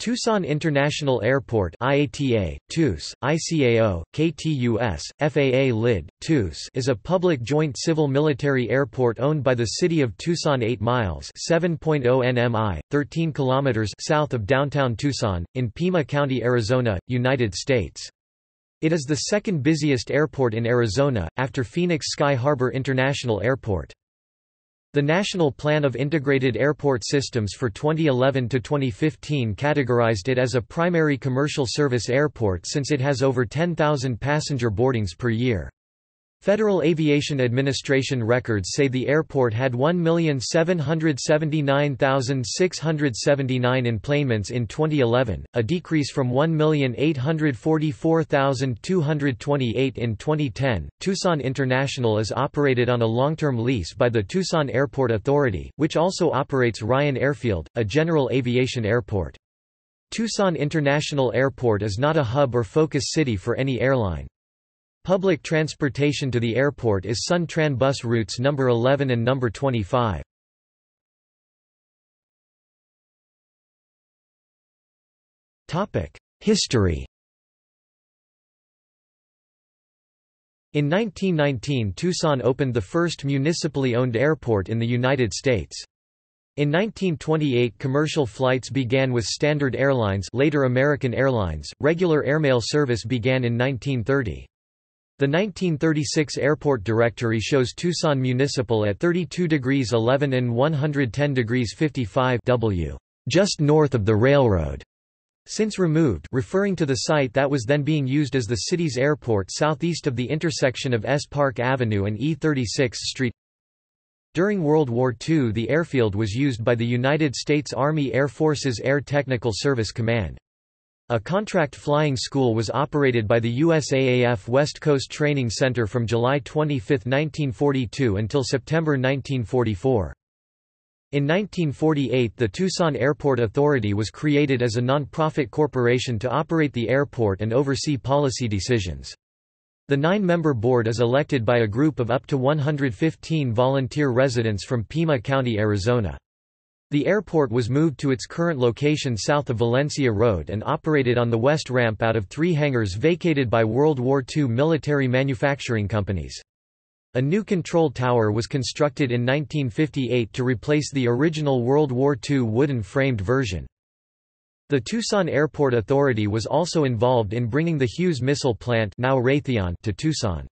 Tucson International Airport IATA, TUS, ICAO, KTUS, FAA LID, TUS is a public joint civil-military airport owned by the city of Tucson 8 miles 7.0 nmi, 13 kilometers south of downtown Tucson, in Pima County, Arizona, United States. It is the second busiest airport in Arizona, after Phoenix Sky Harbor International Airport. The National Plan of Integrated Airport Systems for 2011 to 2015 categorized it as a primary commercial service airport since it has over 10,000 passenger boardings per year. Federal Aviation Administration records say the airport had 1,779,679 enplanements in 2011, a decrease from 1,844,228 in 2010. Tucson International is operated on a long-term lease by the Tucson Airport Authority, which also operates Ryan Airfield, a general aviation airport. Tucson International Airport is not a hub or focus city for any airline. Public transportation to the airport is Sun Tran bus routes number 11 and number 25. Topic: History. In 1919 Tucson opened the first municipally owned airport in the United States. In 1928 commercial flights began with Standard Airlines later American Airlines, regular airmail service began in 1930. The 1936 airport directory shows Tucson Municipal at 32 degrees 11 and 110 degrees 55 W, just north of the railroad. Since removed referring to the site that was then being used as the city's airport southeast of the intersection of S Park Avenue and E36 Street. During World War II the airfield was used by the United States Army Air Force's Air Technical Service Command. A contract flying school was operated by the USAAF West Coast Training Center from July 25, 1942 until September 1944. In 1948 the Tucson Airport Authority was created as a non-profit corporation to operate the airport and oversee policy decisions. The nine-member board is elected by a group of up to 115 volunteer residents from Pima County, Arizona. The airport was moved to its current location south of Valencia Road and operated on the west ramp out of three hangars vacated by World War II military manufacturing companies. A new control tower was constructed in 1958 to replace the original World War II wooden-framed version. The Tucson Airport Authority was also involved in bringing the Hughes missile plant now Raytheon to Tucson.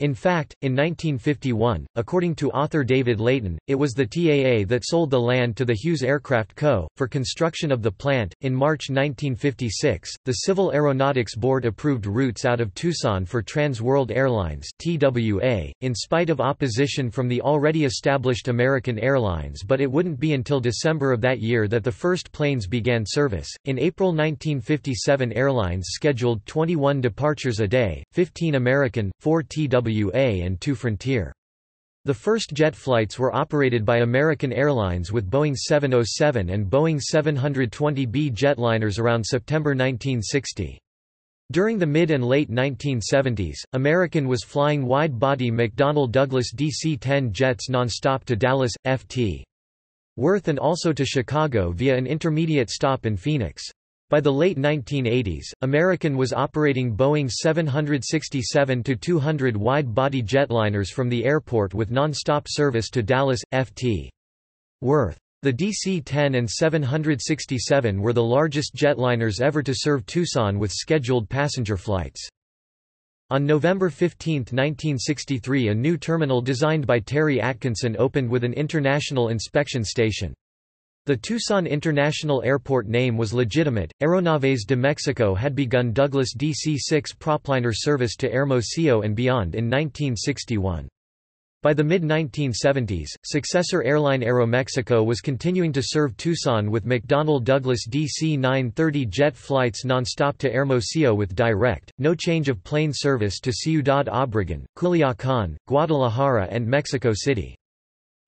In fact, in 1951, according to author David Leighton, it was the TAA that sold the land to the Hughes Aircraft Co. for construction of the plant. In March 1956, the Civil Aeronautics Board approved routes out of Tucson for Trans World Airlines (TWA), in spite of opposition from the already established American Airlines. But it wouldn't be until December of that year that the first planes began service. In April 1957, airlines scheduled 21 departures a day, 15 American, 4 TWA and two Frontier. The first jet flights were operated by American Airlines with Boeing 707 and Boeing 720B jetliners around September 1960. During the mid and late 1970s, American was flying wide-body McDonnell Douglas DC-10 jets nonstop to Dallas, Ft. Worth and also to Chicago via an intermediate stop in Phoenix. By the late 1980s, American was operating Boeing 767-200 wide-body jetliners from the airport with non-stop service to Dallas, Ft. Worth. The DC-10 and 767 were the largest jetliners ever to serve Tucson with scheduled passenger flights. On November 15, 1963 a new terminal designed by Terry Atkinson opened with an international inspection station. The Tucson International Airport name was legitimate. Aeronaves de Mexico had begun Douglas DC-6 propliner service to Hermosillo and beyond in 1961. By the mid-1970s, successor airline Aeromexico was continuing to serve Tucson with McDonnell Douglas DC-930 jet flights nonstop to Hermosillo with direct, no change of plane service to Ciudad Obregón, Culiacán, Guadalajara and Mexico City.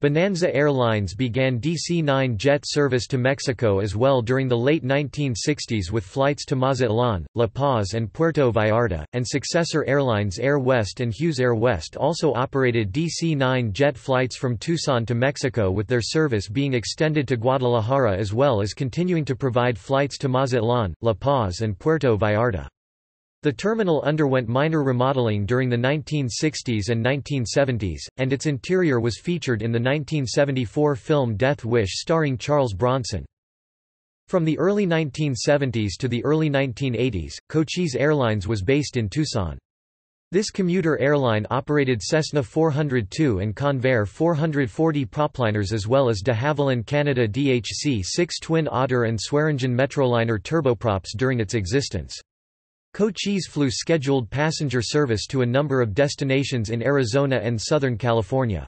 Bonanza Airlines began DC-9 jet service to Mexico as well during the late 1960s with flights to Mazatlan, La Paz and Puerto Vallarta, and successor airlines Air West and Hughes Air West also operated DC-9 jet flights from Tucson to Mexico with their service being extended to Guadalajara as well as continuing to provide flights to Mazatlan, La Paz and Puerto Vallarta. The terminal underwent minor remodeling during the 1960s and 1970s, and its interior was featured in the 1974 film Death Wish starring Charles Bronson. From the early 1970s to the early 1980s, Cochise Airlines was based in Tucson. This commuter airline operated Cessna 402 and Convair 440 propliners as well as de Havilland Canada DHC-6 Twin Otter and Swearingen Metroliner turboprops during its existence. Cochise flew scheduled passenger service to a number of destinations in Arizona and Southern California.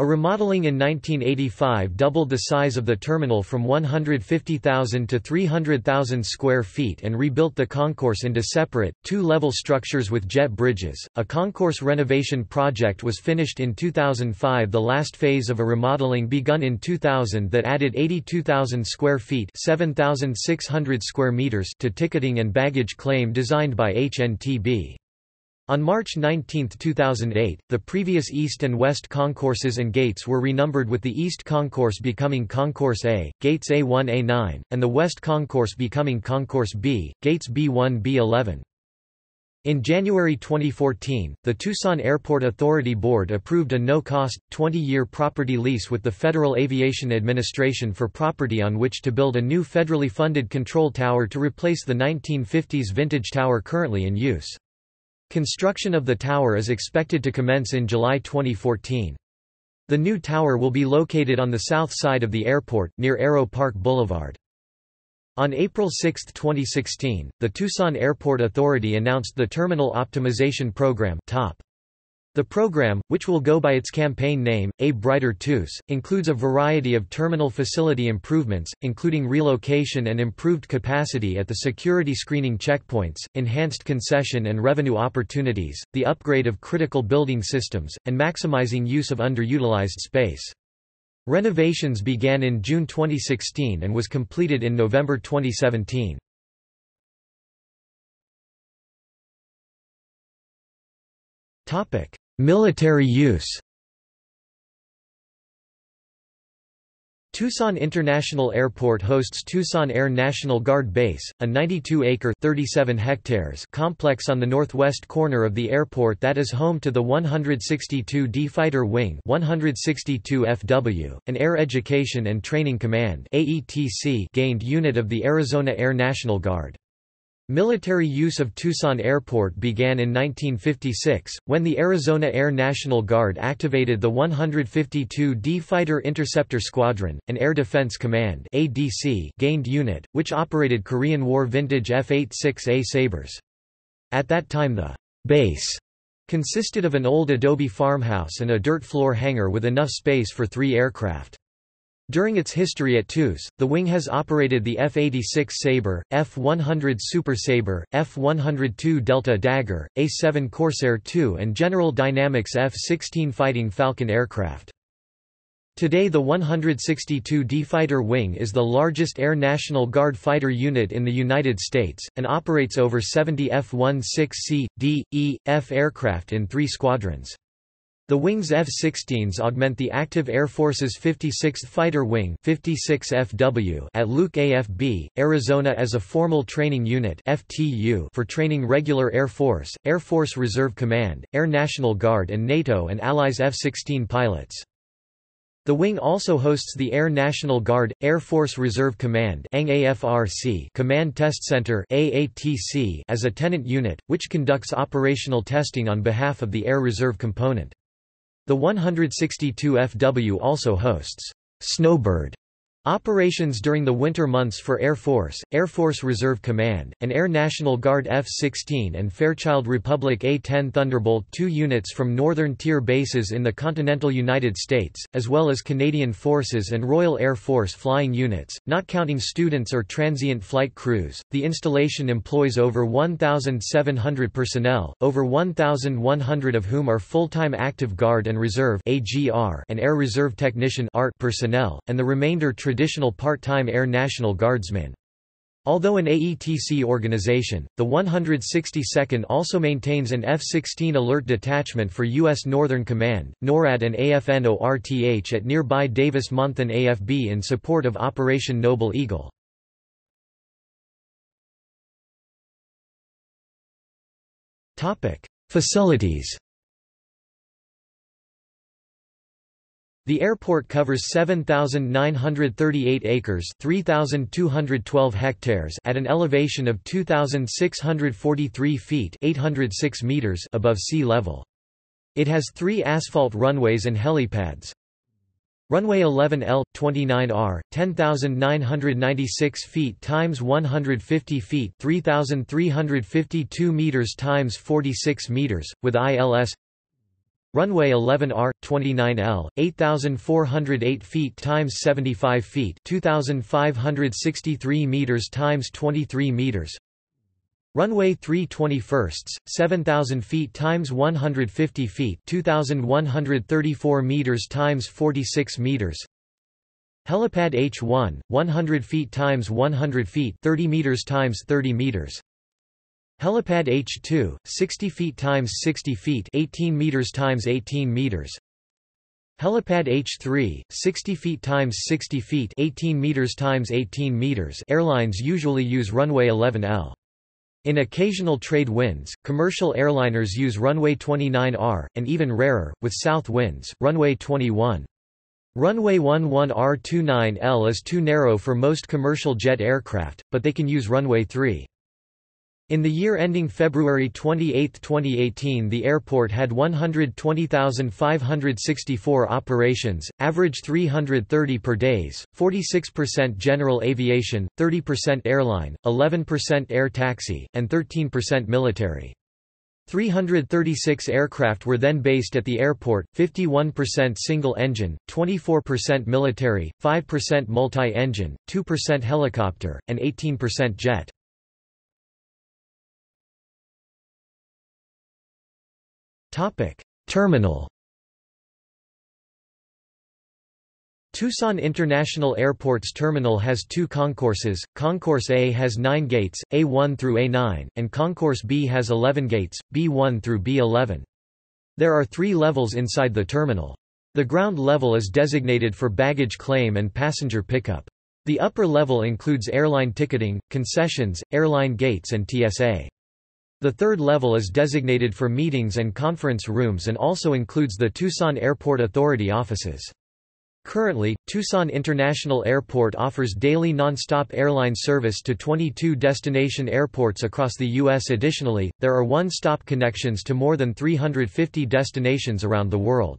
A remodeling in 1985 doubled the size of the terminal from 150,000 to 300,000 square feet and rebuilt the concourse into separate, two-level structures with jet bridges. A concourse renovation project was finished in 2005 the last phase of a remodeling begun in 2000 that added 82,000 square feet 7,600 square meters to ticketing and baggage claim designed by HNTB. On March 19, 2008, the previous east and west concourses and gates were renumbered with the east concourse becoming Concourse A, gates A1-A9, and the west concourse becoming Concourse B, gates B1-B11. In January 2014, the Tucson Airport Authority Board approved a no-cost, 20-year property lease with the Federal Aviation Administration for property on which to build a new federally funded control tower to replace the 1950s vintage tower currently in use. Construction of the tower is expected to commence in July 2014. The new tower will be located on the south side of the airport, near Aero Park Boulevard. On April 6, 2016, the Tucson Airport Authority announced the Terminal Optimization Program TOP. The program, which will go by its campaign name, A Brighter TUS, includes a variety of terminal facility improvements, including relocation and improved capacity at the security screening checkpoints, enhanced concession and revenue opportunities, the upgrade of critical building systems, and maximizing use of underutilized space. Renovations began in June 2016 and was completed in November 2017. Topic: Military use Tucson International Airport hosts Tucson Air National Guard Base, a 92-acre (37 hectares) complex on the northwest corner of the airport that is home to the 162d Fighter Wing 162 FW, an Air Education and Training Command (AETC) gained unit of the Arizona Air National Guard. Military use of Tucson Airport began in 1956, when the Arizona Air National Guard activated the 152d Fighter Interceptor Squadron, an Air Defense Command ADC gained unit, which operated Korean War vintage F-86A Sabres. At that time the base consisted of an old adobe farmhouse and a dirt floor hangar with enough space for three aircraft. During its history at TUS, the wing has operated the F-86 Sabre, F-100 Super Sabre, F-102 Delta Dagger, A-7 Corsair II and General Dynamics F-16 Fighting Falcon aircraft. Today the 162d Fighter Wing is the largest Air National Guard fighter unit in the United States, and operates over 70 F-16C, D, E, F aircraft in three squadrons. The wing's F-16s augment the active Air Force's 56th Fighter Wing 56 FW at Luke AFB, Arizona as a formal training unit FTU for training regular Air Force, Air Force Reserve Command, Air National Guard and NATO and Allies F-16 pilots. The wing also hosts the Air National Guard, Air Force Reserve Command Command Test Center as a tenant unit, which conducts operational testing on behalf of the Air Reserve Component. The 162 FW also hosts Snowbird Operations during the winter months for Air Force, Air Force Reserve Command, and Air National Guard F-16 and Fairchild Republic A-10 Thunderbolt II units from Northern Tier bases in the continental United States, as well as Canadian Forces and Royal Air Force flying units, not counting students or transient flight crews. The installation employs over 1,700 personnel, over 1,100 of whom are full-time active Guard and Reserve (AGR) and Air Reserve Technician (ART) personnel, and the remainder traditional part-time Air National Guardsmen. Although an AETC organization, the 162nd also maintains an F-16 alert detachment for U.S. Northern Command, NORAD and AFNORTH at nearby Davis-Monthan AFB in support of Operation Noble Eagle. Facilities The airport covers 7,938 acres 3,212 hectares at an elevation of 2,643 feet 806 meters above sea level. It has three asphalt runways and helipads. Runway 11L, 29R, 10,996 feet times 150 feet 3,352 meters times 46 meters, with ILS Runway 11R, 29L, 8,408 feet times 75 feet 2,563 meters times 23 meters. Runway 3 21st, 7,000 feet times 150 feet 2,134 meters times 46 meters. Helipad H1, 100 feet times 100 feet 30 meters times 30 meters Helipad H2, 60 feet times 60 feet 18 meters times 18 meters. Helipad H3, 60 feet times 60 feet 18 meters times 18 meters airlines usually use runway 11L. In occasional trade winds, commercial airliners use runway 29R, and even rarer, with south winds, runway 21. Runway 11R29L is too narrow for most commercial jet aircraft, but they can use runway 3. In the year ending February 28, 2018 the airport had 120,564 operations, average 330 per days, 46% general aviation, 30% airline, 11% air taxi, and 13% military. 336 aircraft were then based at the airport, 51% single-engine, 24% military, 5% multi-engine, 2% helicopter, and 18% jet. Topic: Terminal. Tucson International Airport's terminal has two concourses, Concourse A has nine gates, A1 through A9, and Concourse B has 11 gates, B1 through B11. There are three levels inside the terminal. The ground level is designated for baggage claim and passenger pickup. The upper level includes airline ticketing, concessions, airline gates and TSA. The third level is designated for meetings and conference rooms and also includes the Tucson Airport Authority offices. Currently, Tucson International Airport offers daily non-stop airline service to 22 destination airports across the U.S. Additionally, there are one-stop connections to more than 350 destinations around the world.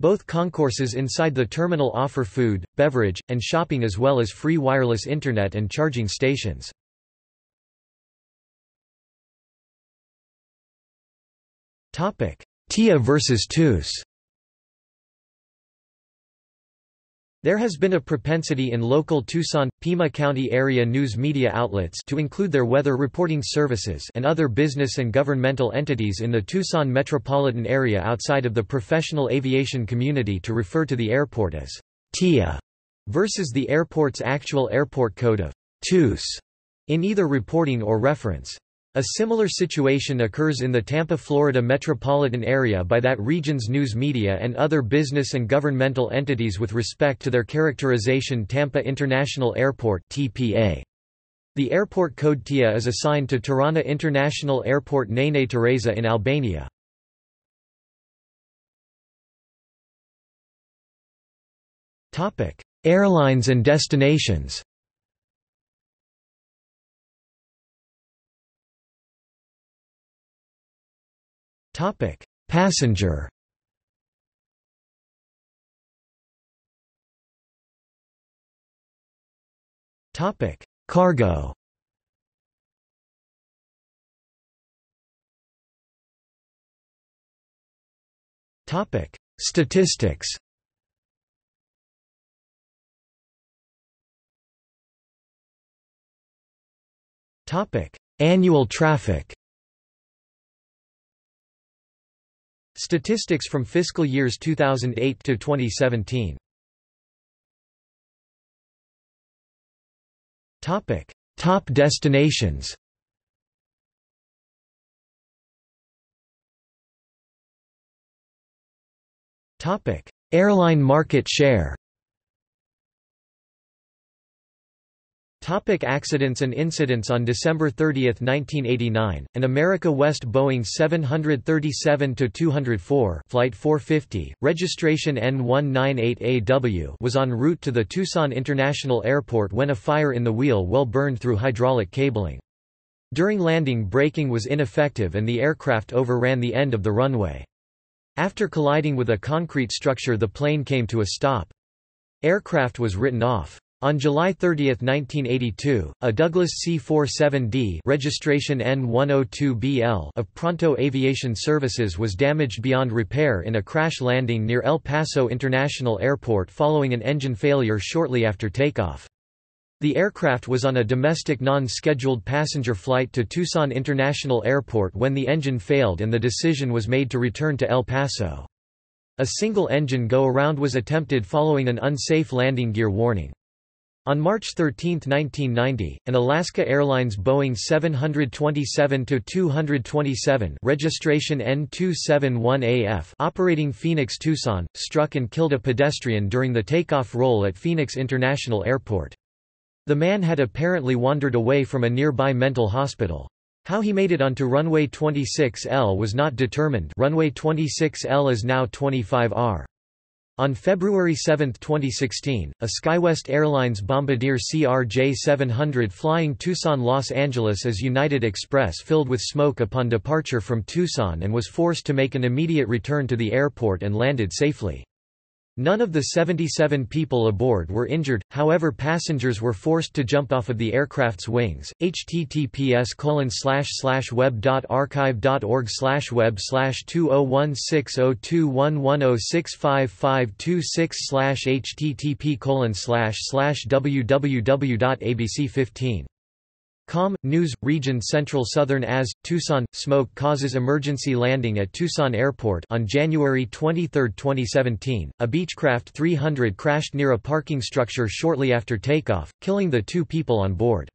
Both concourses inside the terminal offer food, beverage, and shopping as well as free wireless internet and charging stations. TIA versus TUS There has been a propensity in local Tucson, Pima County area news media outlets to include their weather reporting services and other business and governmental entities in the Tucson metropolitan area outside of the professional aviation community to refer to the airport as TIA versus the airport's actual airport code of TUS in either reporting or reference. A similar situation occurs in the Tampa, Florida metropolitan area by that region's news media and other business and governmental entities with respect to their characterization Tampa International Airport TPA. The airport code TIA is assigned to Tirana International Airport Nene Teresa in Albania. Airlines and destinations Topic: Passenger. Topic: Cargo. Topic: Statistics. Topic: Annual traffic. Statistics from fiscal years 2008 to 2017. Topic: Top destinations. Topic: Airline market share. Topic accidents and incidents On December 30, 1989, an America West Boeing 737-204 Flight 450, registration N198AW was en route to the Tucson International Airport when a fire in the wheel well burned through hydraulic cabling. During landing braking was ineffective and the aircraft overran the end of the runway. After colliding with a concrete structure the plane came to a stop. Aircraft was written off. On July 30, 1982, a Douglas C-47D registration N102BL of Pronto Aviation Services was damaged beyond repair in a crash landing near El Paso International Airport following an engine failure shortly after takeoff. The aircraft was on a domestic non-scheduled passenger flight to Tucson International Airport when the engine failed and the decision was made to return to El Paso. A single engine go-around was attempted following an unsafe landing gear warning. On March 13, 1990, an Alaska Airlines Boeing 727-227 registration N271AF operating Phoenix Tucson, struck and killed a pedestrian during the takeoff roll at Phoenix International Airport. The man had apparently wandered away from a nearby mental hospital. How he made it onto runway 26L was not determined runway 26L is now 25R. On February 7, 2016, a SkyWest Airlines Bombardier CRJ-700 flying Tucson-Los Angeles as United Express filled with smoke upon departure from Tucson and was forced to make an immediate return to the airport and landed safely. None of the 77 people aboard were injured, however passengers were forced to jump off of the aircraft's wings. https web.archive.org web 20160211065526 http www.abc15 Com. News, Region Central Southern AS, Tucson, smoke causes emergency landing at Tucson Airport on January 23, 2017, a Beechcraft 300 crashed near a parking structure shortly after takeoff, killing the two people on board.